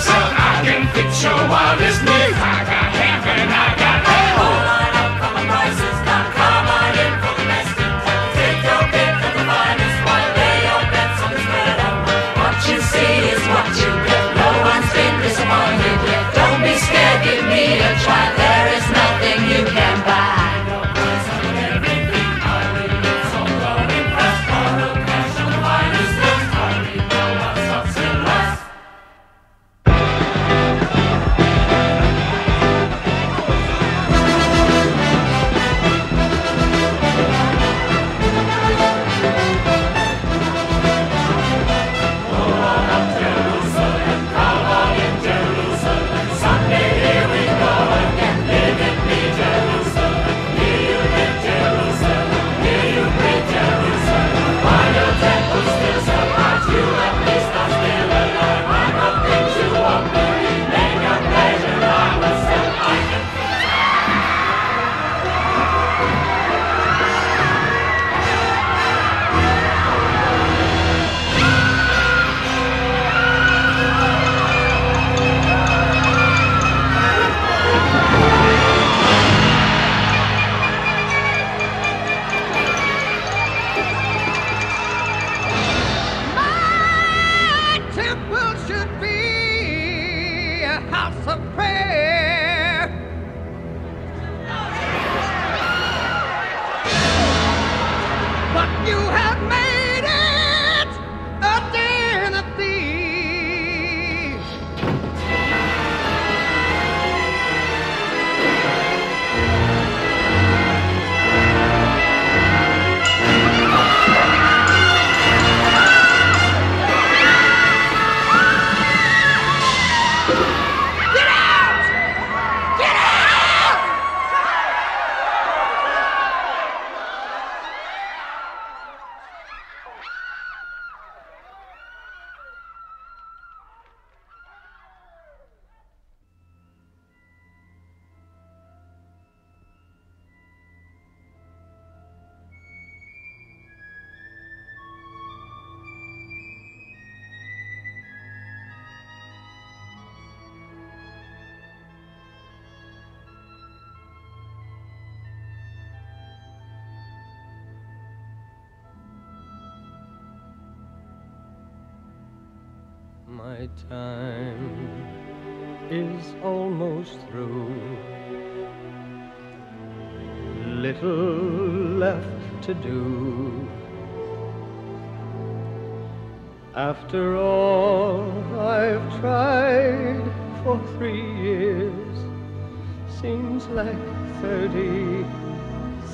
So I can fix your wildest myth. You have made My time is almost through. Little left to do. After all I've tried for three years, seems like thirty,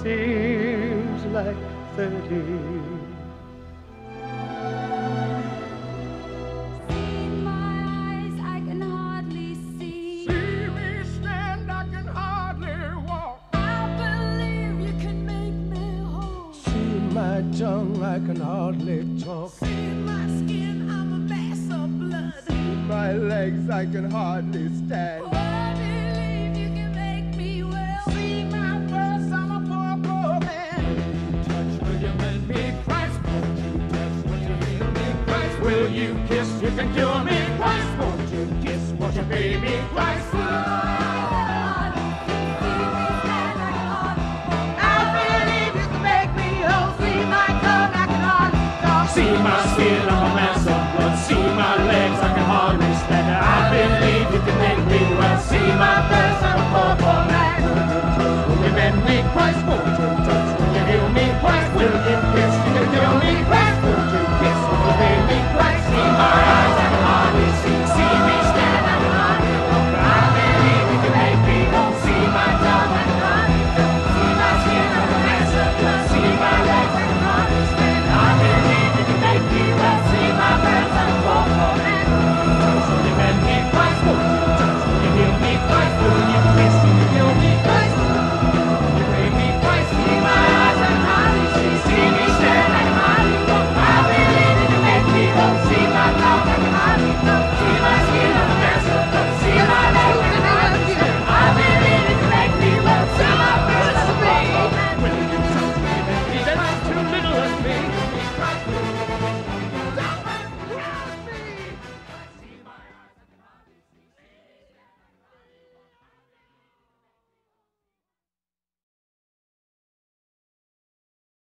seems like thirty. My tongue, I can hardly talk. See my skin, I'm a mass of blood. See my legs, I can hardly stand. Oh, Price for eternal touch.